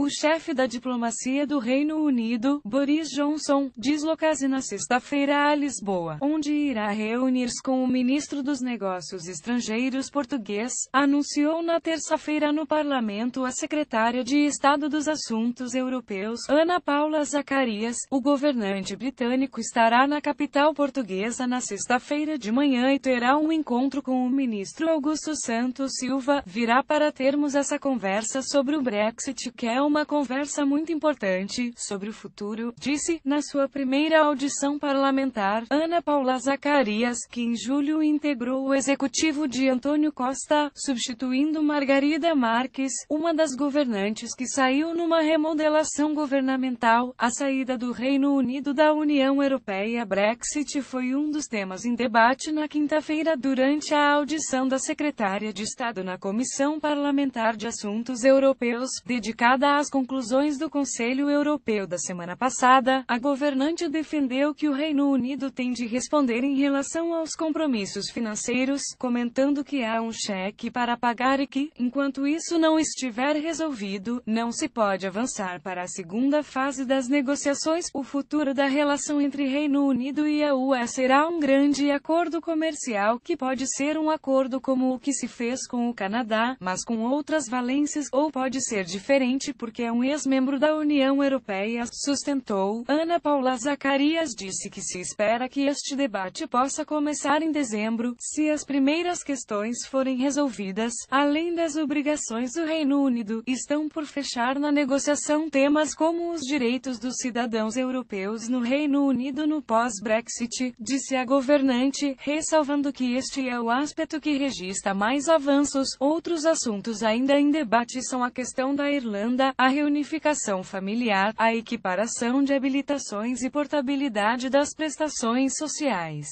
O chefe da diplomacia do Reino Unido, Boris Johnson, desloca-se na sexta-feira a Lisboa, onde irá reunir-se com o ministro dos Negócios Estrangeiros português, anunciou na terça-feira no parlamento a secretária de Estado dos Assuntos Europeus, Ana Paula Zacarias. O governante britânico estará na capital portuguesa na sexta-feira de manhã e terá um encontro com o ministro Augusto Santos Silva. Virá para termos essa conversa sobre o Brexit, que é uma conversa muito importante sobre o futuro, disse, na sua primeira audição parlamentar, Ana Paula Zacarias, que em julho integrou o executivo de Antônio Costa, substituindo Margarida Marques, uma das governantes que saiu numa remodelação governamental. A saída do Reino Unido da União Europeia Brexit foi um dos temas em debate na quinta-feira durante a audição da secretária de Estado na Comissão Parlamentar de Assuntos Europeus, dedicada às conclusões do Conselho Europeu da semana passada, a governante defendeu que o Reino Unido tem de responder em relação aos compromissos financeiros, comentando que há um cheque para pagar e que, enquanto isso não estiver resolvido, não se pode avançar para a segunda fase das negociações. O futuro da relação entre Reino Unido e a UE será um grande acordo comercial que pode ser um acordo como o que se fez com o Canadá, mas com outras valências, ou pode ser diferente porque é um ex-membro da União Europeia, sustentou. Ana Paula Zacarias disse que se espera que este debate possa começar em dezembro, se as primeiras questões forem resolvidas, além das obrigações do Reino Unido, estão por fechar na negociação temas como os direitos dos cidadãos europeus no Reino Unido no pós-Brexit, disse a governante, ressalvando que este é o aspecto que registra mais avanços. Outros assuntos ainda em debate são a questão da Irlanda, a reunificação familiar, a equiparação de habilitações e portabilidade das prestações sociais.